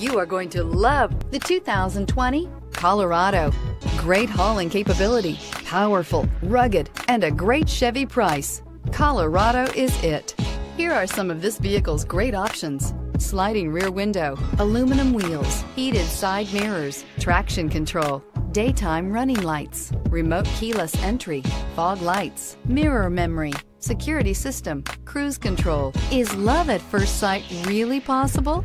You are going to love the 2020 Colorado. Great hauling capability, powerful, rugged, and a great Chevy price. Colorado is it. Here are some of this vehicle's great options. Sliding rear window, aluminum wheels, heated side mirrors, traction control, daytime running lights, remote keyless entry, fog lights, mirror memory, security system, cruise control. Is love at first sight really possible?